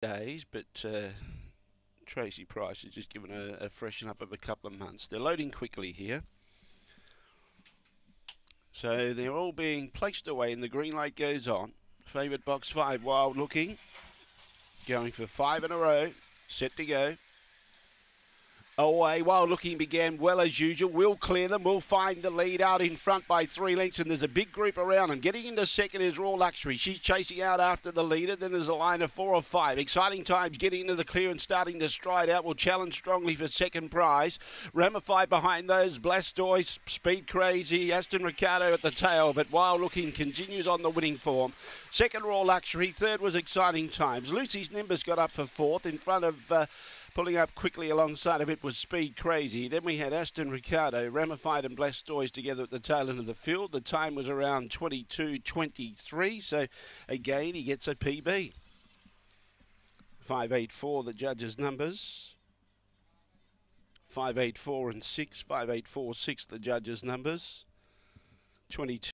days, but uh, Tracy Price has just given a, a freshen up of a couple of months. They're loading quickly here. So they're all being placed away and the green light goes on. Favourite box five, wild looking. Going for five in a row. Set to go. Away, while looking began well as usual. We'll clear them. We'll find the lead out in front by three lengths, and there's a big group around them. Getting into second is Raw Luxury. She's chasing out after the leader. Then there's a line of four or five. Exciting times getting into the clear and starting to stride out. Will challenge strongly for second prize. Ramified behind those, Blastoise, Speed Crazy, Aston Ricardo at the tail, but while Looking continues on the winning form. Second Raw Luxury. Third was Exciting Times. Lucy's Nimbus got up for fourth in front of. Uh, Pulling up quickly alongside of it was Speed Crazy. Then we had Aston Ricardo, Ramified and Blastoise together at the tail end of the field. The time was around 22.23, so again he gets a PB. 584, the judges' numbers. 584 and 6, 584, 6, the judges' numbers. 22.